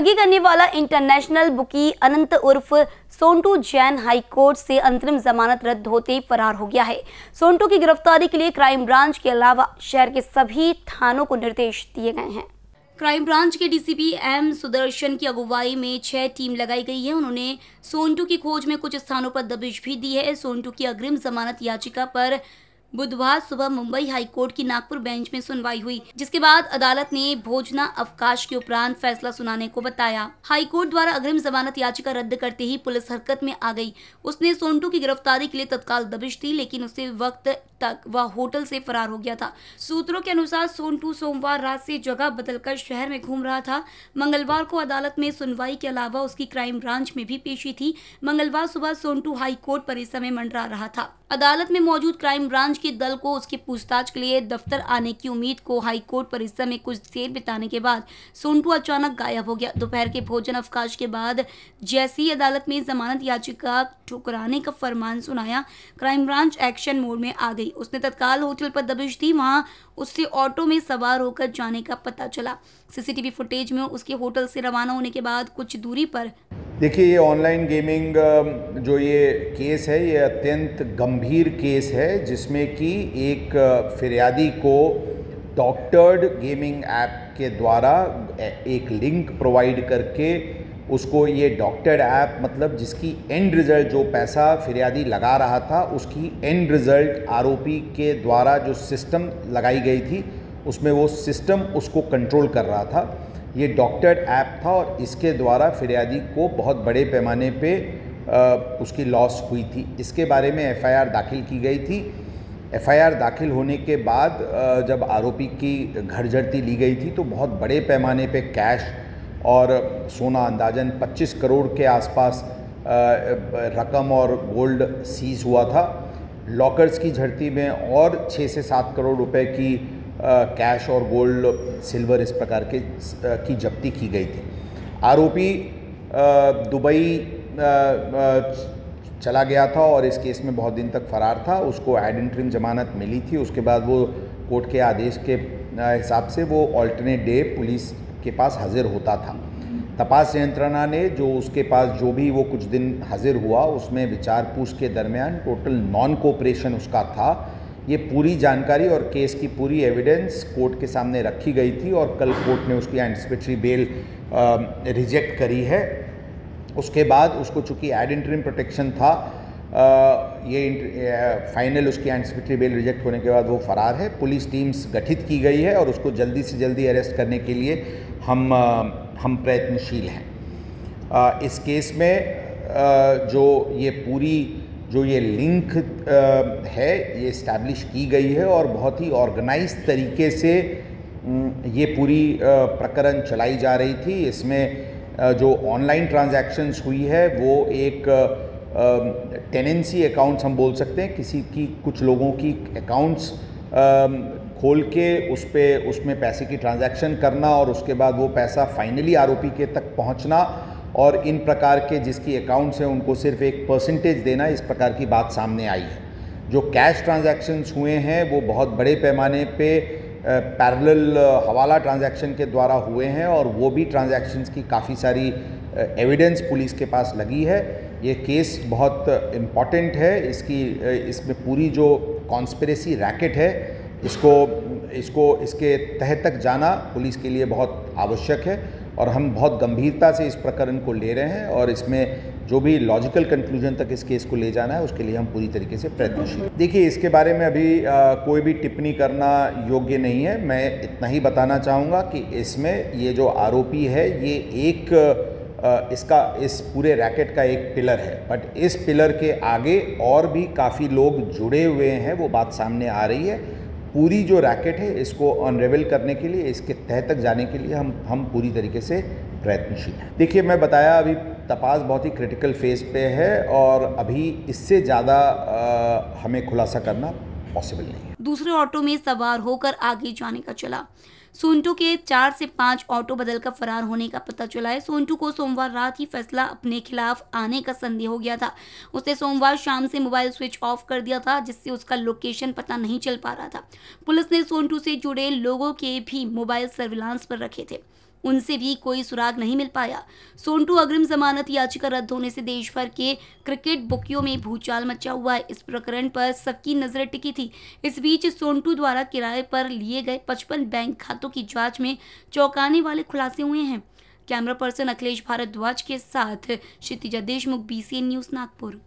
ठगी करने वाला इंटरनेशनल बुकी अनंत उर्फ़ सोंटू जैन हाईकोर्ट से अंतरिम जमानत रद्द होते ही फरार हो गया है। सोंटू की गिरफ्तारी के लिए क्राइम ब्रांच के अलावा शहर के सभी थानों को निर्देश दिए गए हैं। क्राइम ब्रांच के डीसीपी एम सुदर्शन की अगुवाई में छह टीम लगाई गई है। उन्होंने सोनटू की खोज में कुछ स्थानों पर दबिश भी दी है। सोनटू की अग्रिम जमानत याचिका पर बुधवार सुबह मुंबई हाईकोर्ट की नागपुर बेंच में सुनवाई हुई, जिसके बाद अदालत ने भोजना अवकाश के उपरांत फैसला सुनाने को बताया। हाईकोर्ट द्वारा अग्रिम जमानत याचिका रद्द करते ही पुलिस हरकत में आ गई। उसने सोनटू की गिरफ्तारी के लिए तत्काल दबिश दी, लेकिन उसे वक्त तक वह होटल से फरार हो गया था। सूत्रों के अनुसार सोनटू सोमवार रात से जगह बदलकर शहर में घूम रहा था। मंगलवार को अदालत में सुनवाई के अलावा उसकी क्राइम ब्रांच में भी पेशी थी। मंगलवार सुबह सोनटू हाई कोर्ट परिसर में मंडरा रहा था। अदालत में मौजूद क्राइम ब्रांच के दल को उसकी पूछताछ के लिए दफ्तर आने की उम्मीद को हाईकोर्ट परिसर में कुछ देर बिताने के बाद सोनटू अचानक गायब हो गया। दोपहर के भोजन अवकाश के बाद जैसी अदालत में जमानत याचिका ठुकराने का फरमान सुनाया, क्राइम ब्रांच एक्शन मोड में आ गई। उसने तत्काल होटल पर दबिश दी, वहाँ उससे ऑटो में सवार होकर जाने का पता चला। सीसीटीवी फुटेज में उसके होटल से रवाना होने के बाद कुछ दूरी पर देखिए, ये ऑनलाइन गेमिंग जो ये केस है, ये अत्यंत गंभीर केस है, जिसमें कि एक फिरियादी को डॉक्टर्ड गेमिंग ऐप के द्वारा एक लिंक प्रोवाइड करके उसको ये डॉक्टर्ड ऐप मतलब जिसकी एंड रिज़ल्ट जो पैसा फिरियादी लगा रहा था, उसकी एंड रिज़ल्ट आरोपी के द्वारा जो सिस्टम लगाई गई थी, उसमें वो सिस्टम उसको कंट्रोल कर रहा था। ये डॉक्टर्ड ऐप था और इसके द्वारा फिरियादी को बहुत बड़े पैमाने पे उसकी लॉस हुई थी। इसके बारे में एफआईआर दाखिल की गई थी। एफआईआर दाखिल होने के बाद जब आरोपी की घर झड़ती ली गई थी तो बहुत बड़े पैमाने पे कैश और सोना अंदाजन 25 करोड़ के आसपास रकम और गोल्ड सीज हुआ था। लॉकर्स की झड़ती में और 6 से 7 करोड़ रुपए की कैश और गोल्ड सिल्वर इस प्रकार के की जब्ती की गई थी। आरोपी दुबई चला गया था और इस केस में बहुत दिन तक फरार था। उसको एड जमानत मिली थी। उसके बाद वो कोर्ट के आदेश के हिसाब से वो ऑल्टरनेट डे पुलिस के पास हाजिर होता था। तपास यंत्रणा ने जो उसके पास जो भी वो कुछ दिन हाजिर हुआ, उसमें विचार पूछ के दरमियान टोटल नॉन कोऑपरेशन उसका था। ये पूरी जानकारी और केस की पूरी एविडेंस कोर्ट के सामने रखी गई थी और कल कोर्ट ने उसकी एंटिसिपेटरी बेल रिजेक्ट करी है। उसके बाद उसको चूँकि एड इंटरिम प्रोटेक्शन था आ, ये फाइनल उसकी एंटिसिपेटरी बेल रिजेक्ट होने के बाद वो फरार है। पुलिस टीम्स गठित की गई है और उसको जल्दी से जल्दी अरेस्ट करने के लिए हम आ, हम प्रयत्नशील हैं। इस केस में जो ये पूरी जो ये लिंक है, ये इस्टेब्लिश की गई है और बहुत ही ऑर्गेनाइज तरीके से ये पूरी प्रकरण चलाई जा रही थी। इसमें जो ऑनलाइन ट्रांजैक्शंस हुई है, वो एक टेनेंसी अकाउंट्स हम बोल सकते हैं। किसी की, कुछ लोगों की अकाउंट्स खोल के उस पर उसमें पैसे की ट्रांजैक्शन करना और उसके बाद वो पैसा फाइनली आरोपी के तक पहुँचना और इन प्रकार के जिसकी अकाउंट्स हैं, उनको सिर्फ़ एक परसेंटेज देना इस प्रकार की बात सामने आई है। जो कैश ट्रांजैक्शंस हुए हैं, वो बहुत बड़े पैमाने पे पैरेलल हवाला ट्रांजैक्शन के द्वारा हुए हैं और वो भी ट्रांजैक्शंस की काफ़ी सारी एविडेंस पुलिस के पास लगी है। ये केस बहुत इंपॉर्टेंट है। इसकी इसमें पूरी जो कॉन्स्परेसी रैकेट है, इसको इसको, इसके तह तक जाना पुलिस के लिए बहुत आवश्यक है। और हम बहुत गंभीरता से इस प्रकरण को ले रहे हैं और इसमें जो भी लॉजिकल कंक्लूजन तक इस केस को ले जाना है उसके लिए हम पूरी तरीके से प्रयत्नशील देखिए इसके बारे में अभी आ, कोई भी टिप्पणी करना योग्य नहीं है। मैं इतना ही बताना चाहूँगा कि इसमें ये जो आरोपी है ये एक आ, इसका इस पूरे रैकेट का एक पिलर है। बट इस पिलर के आगे और भी काफ़ी लोग जुड़े हुए हैं वो बात सामने आ रही है। पूरी जो रैकेट है, इसको अनरेवल करने के लिए, इसके तह तक जाने के लिए हम हम पूरी तरीके से प्रयत्नशील हैं। देखिए, मैं बताया अभी तपास बहुत ही क्रिटिकल फ़ेज़ पे है और अभी इससे ज़्यादा हमें खुलासा करना पॉसिबल नहीं दूसरे ऑटो में सवार होकर आगे जाने का चला। सोनटू के चार से पाँच ऑटो बदलकर फरार होने का पता चला है। सोनटू को सोमवार रात ही फैसला अपने खिलाफ आने का संदेह हो गया था। उसने सोमवार शाम से मोबाइल स्विच ऑफ़ कर दिया था, जिससे उसका लोकेशन पता नहीं चल पा रहा था। पुलिस ने सोनटू से जुड़े लोगों के भी मोबाइल सर्विलांस पर रखे थे। उनसे भी कोई सुराग नहीं मिल पाया। सोनटू अग्रिम जमानत याचिका रद्द होने से देश भर के क्रिकेट बुकियों में भूचाल मचा हुआ है। इस प्रकरण पर सबकी नज़र टिकी थी। इस बीच सोनटू द्वारा किराए पर लिए गए पचपन बैंक खातों की जाँच में चौंकाने वाले खुलासे हुए हैं। कैमरा पर्सन अखिलेश भारद्वाज के साथ क्षितिजा देशमुख बीसीएन न्यूज़ नागपुर।